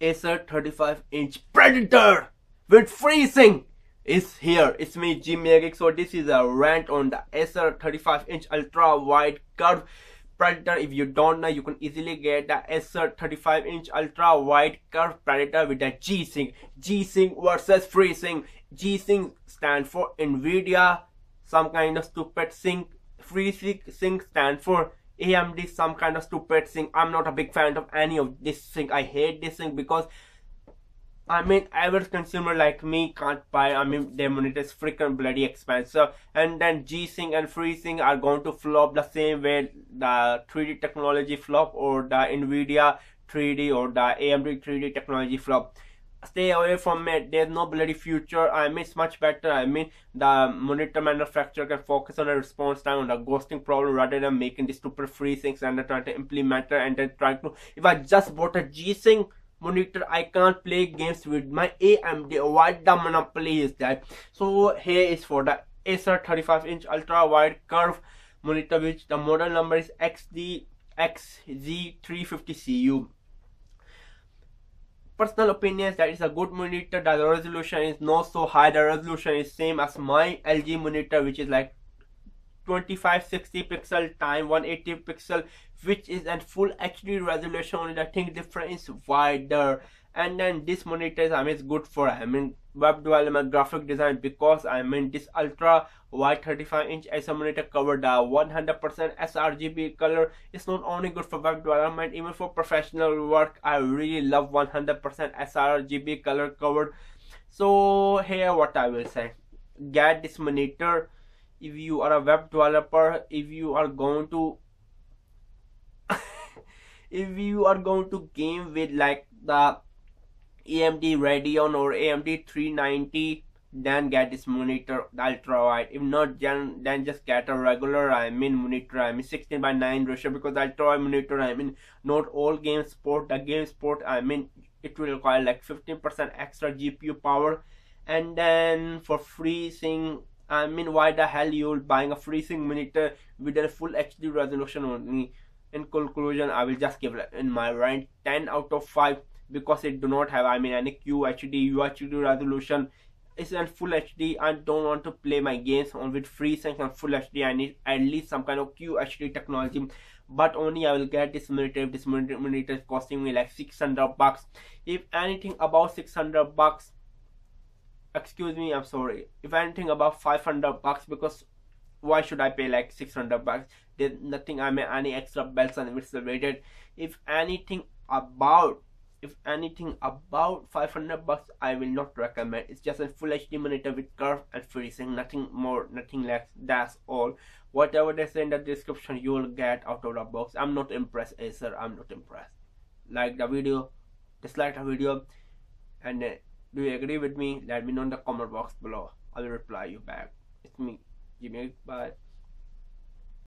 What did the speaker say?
Acer 35 inch Predator with FreeSync is here. It's me, Jimmy So this is a rant on the Acer 35 inch ultra wide curve Predator. If you don't know, you can easily get the Acer 35 inch ultra wide curve Predator with the G-Sync. G-Sync versus FreeSync. G-Sync stand for NVIDIA, some kind of stupid sync. FreeSync sync stand for AMD some kind of stupid thing. I'm not a big fan of any of this thing. I hate this thing because I mean average consumer like me can't buy I mean their monitor is freaking bloody expensive and then G-Sync and FreeSync are going to flop the same way the 3D technology flop or the Nvidia 3D or the AMD 3D technology flop stay away from it. There's no bloody future. I mean it's much better. I mean the monitor manufacturer can focus on the response time on the ghosting problem rather than making these stupid free things and trying to implement it and then trying to if i just bought a g-sync monitor i can't play games with my amd why the monopoly is that? So here is for the acer 35 inch ultra wide curve monitor which the model number is xd xz350cu personal opinions that it's a good monitor that the resolution is not so high the resolution is same as my LG monitor which is like 2560 pixel time 180 pixel which is at full HD resolution only the thing difference is wider. And then this monitor is I mean it's good for I mean web development graphic design because I mean this ultra wide 35 inch ISO monitor covered the 100% sRGB color. It's not only good for web development even for professional work. I really love 100% sRGB color covered so here what I will say. Get this monitor. If you are a web developer if you are going to if you are going to game with like the AMD Radeon or AMD 390 then get this monitor ultra wide. If not then, then just get a regular I mean monitor I mean 16 by 9 ratio because ultra wide monitor I mean not all games support the game support I mean it will require like 15% extra GPU power. And then for FreeSync I mean why the hell you buying a FreeSync monitor with a full HD resolution only? In conclusion I will just give in my rank 10 out of 5 because it do not have I mean any QHD UHD resolution. It's in full HD I don't want to play my games on with FreeSync and full HD I need at least some kind of QHD technology. But only I will get this monitor this monitor is costing me like 600 bucks. If anything about 600 bucks excuse me I'm sorry. If anything about 500 bucks because why should I pay like 600 bucks? There's nothing I mean any extra bells and whistles rated if anything about if anything about 500 bucks i will not recommend. It's just a full hd monitor with curve and FreeSync nothing more nothing less. That's all. Whatever they say in the description you will get out of the box. I'm not impressed acer i'm not impressed. Like the video dislike the video and uh, do you agree with me? Let me know in the comment box below. I will reply you back. It's me. Jimmy bye